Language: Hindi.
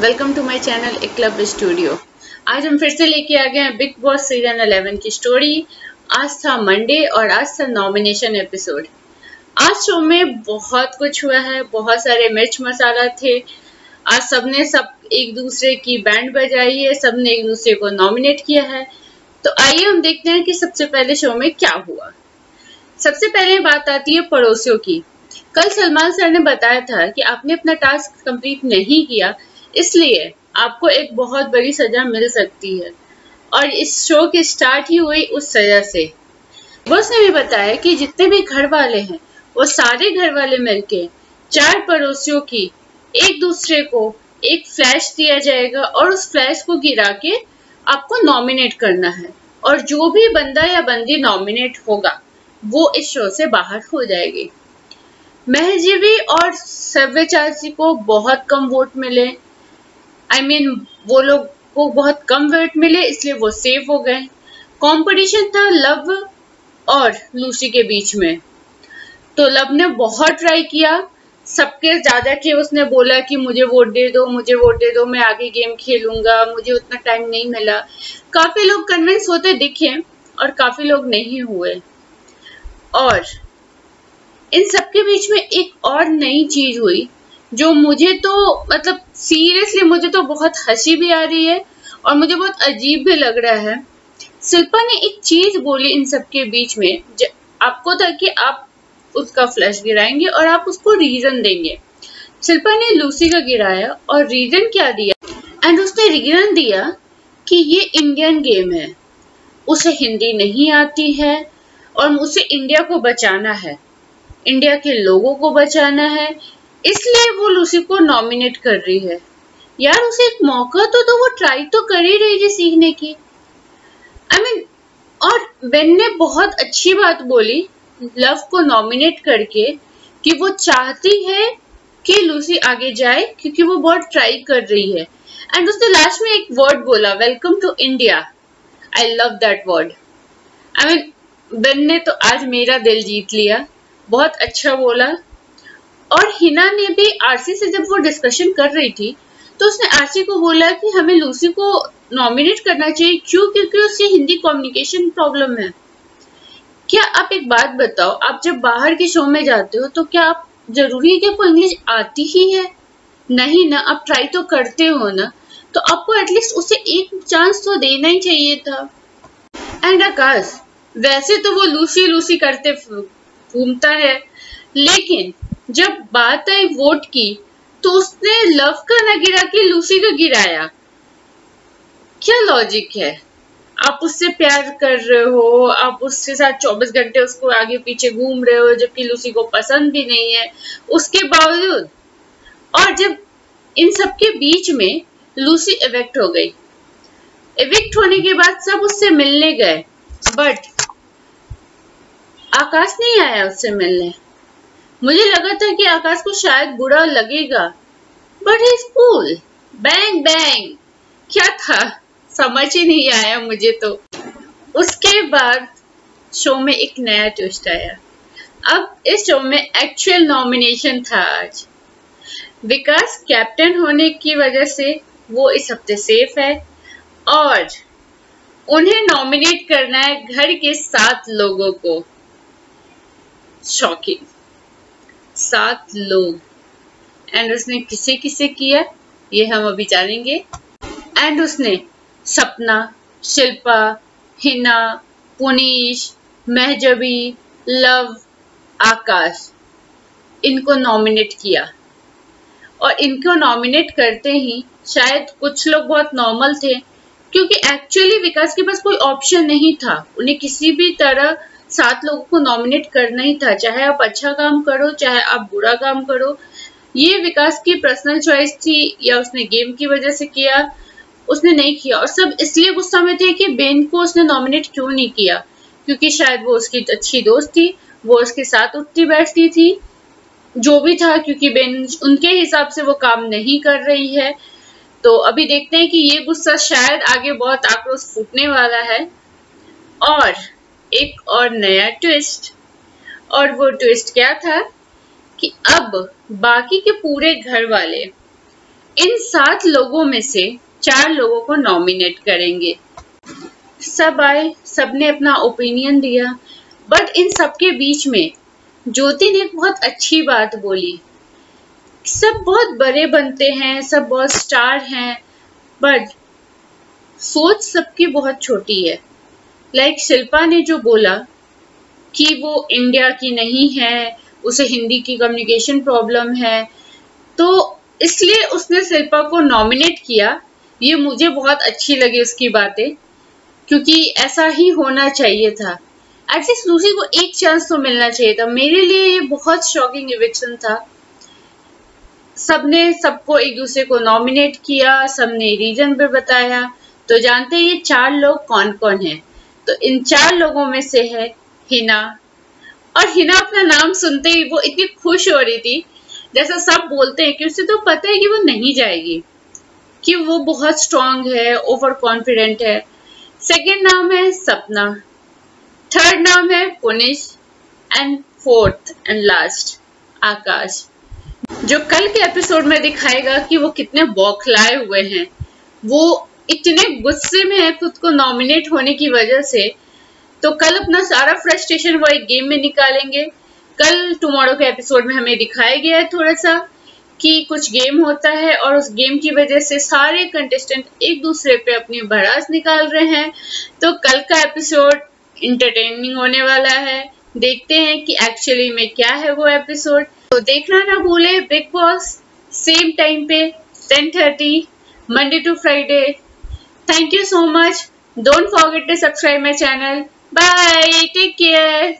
वेलकम टू माय चैनल एक क्लब स्टूडियो आज हम फिर से लेके आ गए हैं बिग बॉस सीज़न 11 की स्टोरी आज था मंडे और आज था नॉमिनेशन एपिसोड आज शो में बहुत कुछ हुआ है, बहुत सारे मिर्च मसाला थे। आज सबने सब एक दूसरे की बैंड बजाई है, सबने एक दूसरे को नॉमिनेट किया है। तो आइए हम देखते हैं कि सबसे पहले शो में क्या हुआ। सबसे पहले बात आती है पड़ोसियों की। कल सलमान सर ने बताया था कि आपने अपना टास्क कंप्लीट नहीं किया इसलिए आपको एक बहुत बड़ी सजा मिल सकती है। और इस शो की स्टार्ट ही हुई उस सजा से। बॉस ने भी बताया कि जितने भी घर वाले हैं, वो सारे घर वाले मिलके चार पड़ोसियों की एक दूसरे को एक फ्लैश दिया जाएगा और उस फ्लैश को गिरा के आपको नॉमिनेट करना है। और जो भी बंदा या बंदी नॉमिनेट होगा, वो इस शो से बाहर हो जाएगी। महजीवी और सव्य को बहुत कम वोट मिले। आई I मीन mean, वो लोग को बहुत कम वेट मिले इसलिए वो सेव हो गए। कंपटीशन था लव और लूसी के बीच में। तो लव ने बहुत ट्राई किया। सबके ज़्यादा के उसने बोला कि मुझे वोट दे दो मुझे वोट दे दो मैं आगे गेम खेलूँगा मुझे उतना टाइम नहीं मिला। काफ़ी लोग कन्विंस होते दिखे और काफ़ी लोग नहीं हुए। और इन सबके बीच में एक और नई चीज़ हुई। जो मुझे तो मतलब सीरियसली मुझे तो बहुत हँसी भी आ रही है और मुझे बहुत अजीब भी लग रहा है। शिल्पा ने एक चीज़ बोली इन सबके बीच में आपको था कि आप उसका फ्लैश गिराएँगे और आप उसको रीजन देंगे। शिल्पा ने लूसी का गिराया और रीजन क्या दिया? एंड उसने रीजन दिया कि ये इंडियन गेम है। उसे हिंदी नहीं आती है और उसे इंडिया को बचाना है। इंडिया के लोगों को बचाना है। इसलिए वो लूसी को नॉमिनेट कर रही है। यार उसे एक मौका तो तो वो ट्राई तो कर ही रही थी सीखने की। आई I मीन mean, और बेन ने बहुत अच्छी बात बोली लव को नॉमिनेट करके कि वो चाहती है कि लूसी आगे जाए क्योंकि वो बहुत ट्राई कर रही है। एंड उसने लास्ट में एक वर्ड बोला welcome to India I love that word I mean Ben ने तो आज मेरा दिल जीत लिया। बहुत अच्छा बोला। और हिना ने भी आरसी से जब वो डिस्कशन कर रही थी तो उसने आरसी को बोला कि हमें लूसी को नॉमिनेट करना चाहिए। क्यों? क्योंकि उससे हिंदी कम्युनिकेशन प्रॉब्लम है। क्या आप एक बात बताओ, आप जब बाहर के शो में जाते हो तो क्या आप ज़रूरी है कि आपको इंग्लिश आती ही है? नहीं ना, आप ट्राई तो करते हो ना। तो आपको एटलीस्ट उसे एक चांस तो देना ही चाहिए था। एंड आकाश, वैसे तो वो लूसी लूसी करते घूमता है। लेकिन जब बात आई वोट की तो उसने लव का ना गिरा के लूसी का गिराया। क्या लॉजिक है? आप उससे प्यार कर रहे हो, आप उसके साथ 24 घंटे उसको आगे पीछे घूम रहे हो, जबकि लूसी को पसंद भी नहीं है। उसके बावजूद, और जब इन सब के बीच में लूसी इवेक्ट हो गई। इवेक्ट होने के बाद सब उससे मिलने गए बट आकाश नहीं आया उससे मिलने। मुझे लगा था कि आकाश को शायद बुरा लगेगा। But is cool bang bang क्या था? समझ ही नहीं आया मुझे तो। उसके बाद शो में एक नया ट्विस्ट आया। अब इस शो में एक्चुअल नॉमिनेशन था आज। विकास कैप्टन होने की वजह से वो इस हफ़्ते सेफ़ है और उन्हें नॉमिनेट करना है घर के सात लोगों को। शॉकिंग सात लोग। एंड उसने किसे किसे किया, ये हम अभी जानेंगे। एंड उसने सपना, शिल्पा, हिना, पुनीश, महजबी, लव, आकाश, इनको नॉमिनेट किया। और इनको नॉमिनेट करते ही शायद कुछ लोग बहुत नॉर्मल थे, क्योंकि एक्चुअली विकास के पास कोई ऑप्शन नहीं था। उन्हें किसी भी तरह सात लोगों को नॉमिनेट करना ही था, चाहे आप अच्छा काम करो, चाहे आप बुरा काम करो। ये विकास की पर्सनल चॉइस थी, या उसने गेम की वजह से किया, उसने नहीं किया। और सब इसलिए गुस्सा में थे कि बेन को उसने नॉमिनेट क्यों नहीं किया? क्योंकि शायद वो उसकी अच्छी दोस्त थी, वो उसके साथ उठती बैठती थी, जो भी था, क्योंकि बेन उनके हिसाब से वो काम नहीं कर रही है। तो अभी देखते हैं कि ये गुस्सा शायद आगे बहुत आक्रोश फूटने वाला है। और एक और नया ट्विस्ट और वो ट्विस्ट क्या था? कि अब बाकी के पूरे घर वाले इन सात लोगों में से चार लोगों को नॉमिनेट करेंगे। सब आए, सबने अपना ओपिनियन दिया। बट इन सबके बीच में ज्योति ने एक बहुत अच्छी बात बोली। सब बहुत बड़े बनते हैं, सब बहुत स्टार हैं बट सोच सबकी बहुत छोटी है। लाइक like शिल्पा ने जो बोला कि वो इंडिया की नहीं है, उसे हिंदी की कम्युनिकेशन प्रॉब्लम है तो इसलिए उसने शिल्पा को नॉमिनेट किया। ये मुझे बहुत अच्छी लगी उसकी बातें, क्योंकि ऐसा ही होना चाहिए था। एटलीस्ट लूसी को एक चांस तो मिलना चाहिए था। मेरे लिए ये बहुत शॉकिंग इविक्शन था। सबने सबको एक दूसरे को नॉमिनेट किया, सबने रीजन भी बताया। तो जानते ये चार लोग कौन कौन हैं। तो इन चार लोगों में से है हिना। और हिना अपना नाम सुनते ही वो इतनी खुश हो रही थी, जैसा सब बोलते हैं कि उसे तो पता है कि वो नहीं जाएगी, कि वो बहुत स्ट्रांग है ओवर कॉन्फिडेंट है। सेकेंड नाम है सपना थर्ड नाम है Punish and fourth and last Akash. जो कल के एपिसोड में दिखाएगा कि वो कितने बौखलाए हुए हैं, वो इतने गुस्से में है खुद को नॉमिनेट होने की वजह से तो कल अपना सारा फ्रस्ट्रेशन वो एक गेम में निकालेंगे। कल टुमारो के एपिसोड में हमें दिखाया गया है थोड़ा सा कि कुछ गेम होता है और उस गेम की वजह से सारे कंटेस्टेंट एक दूसरे पे अपनी भड़ास निकाल रहे हैं। तो कल का एपिसोड इंटरटेनिंग होने वाला है। देखते हैं कि एक्चुअली में क्या है वो एपिसोड तो देखना ना भूले बिग बॉस सेम टाइम पे 10:30 Monday to Friday Thank you so much. Don't forget to subscribe my channel. Bye. Take care.